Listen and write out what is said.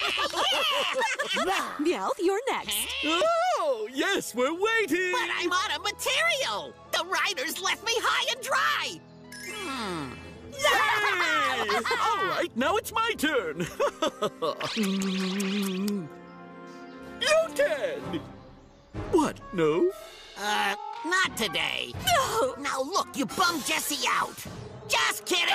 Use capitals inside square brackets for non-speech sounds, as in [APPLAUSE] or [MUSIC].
[LAUGHS] Meowth, you're next. Oh, yes, we're waiting. But I'm out of material. The riders left me high and dry. Hmm. Hey! All right, now it's my turn. [LAUGHS] you. What? No? Uh, not today. No! Now look, you bummed Jessie out. Just kidding.